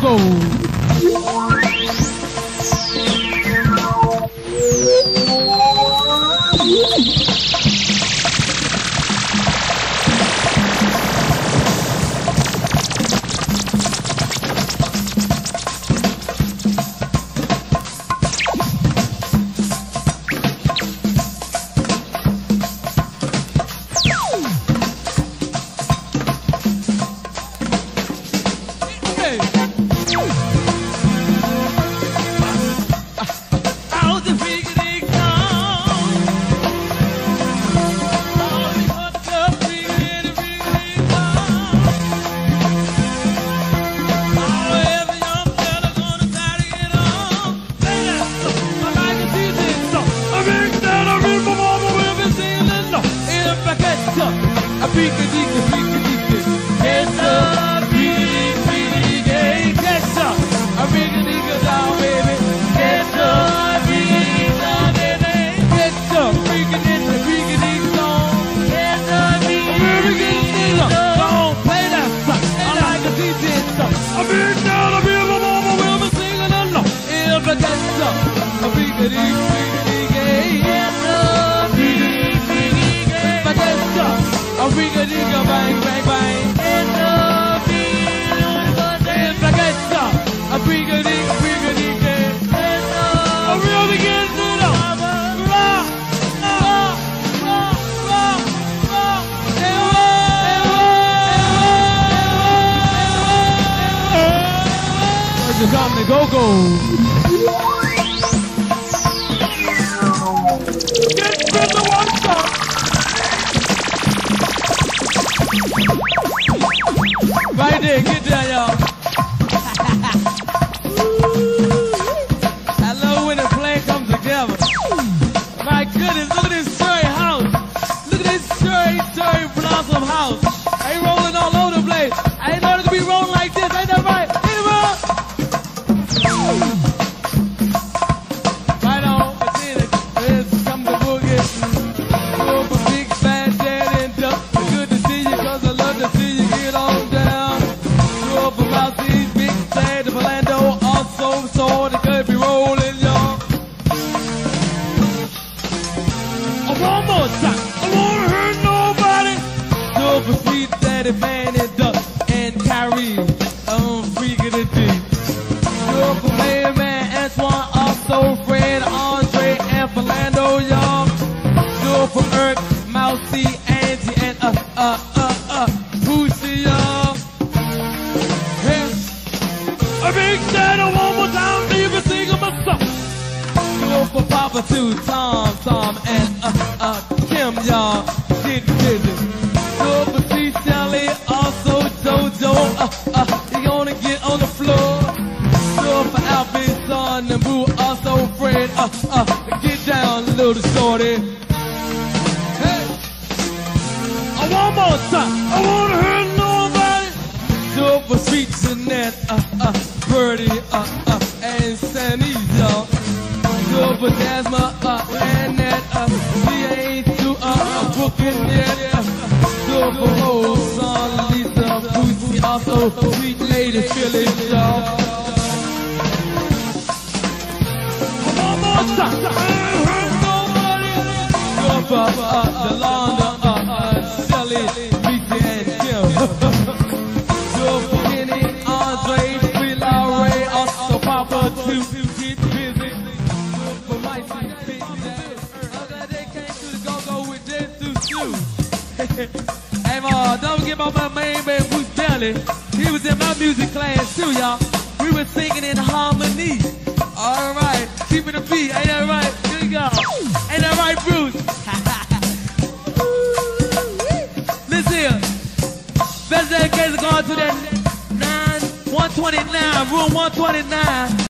go-go. I freak a deek a freak a hey, get up. I freak a deek down, baby. Get up, freak, down, baby. Get up, freak a deek, freak a deek song. Get up, freak, freak a deek song. Play that song. I like see this song. I freak down, feel my mama will be singing along. I freak a deek, freak I freak a deek, bang, bang, bang. Get up, if I get stuck, I freak a freak a just come to go-go. A big shadow one more time, even sing my song. Do for Papa too, Tom, Tom, and uh, uh, Kim, y'all. Get busy. Do for C. Sally, also Jojo, uh, uh, you gonna get on the floor. Do for Alfie, Son, and Boo, also Fred, uh, uh, get down, little shorty. Hey. Uh, one more time. I wanna nobody. For Sweet Jeanette, uh, uh, Birdie, uh, uh, and y'all. Do it for Jasmine, uh, and Nat, uh, she ain't too, uh, uh, booking yet, uh, it for Rose, son, Lisa, Bootsy, also Sweet Lady more time. I ain't hurt nobody. Do for, uh, ma, don't my main man Bruce. He was in my music class too, y'all. We were singing in harmony. All right, keeping the beat. Ain't that right? Here you go. Ain't that right, Bruce? Listen. Best dedication going to that 9 129, room 129.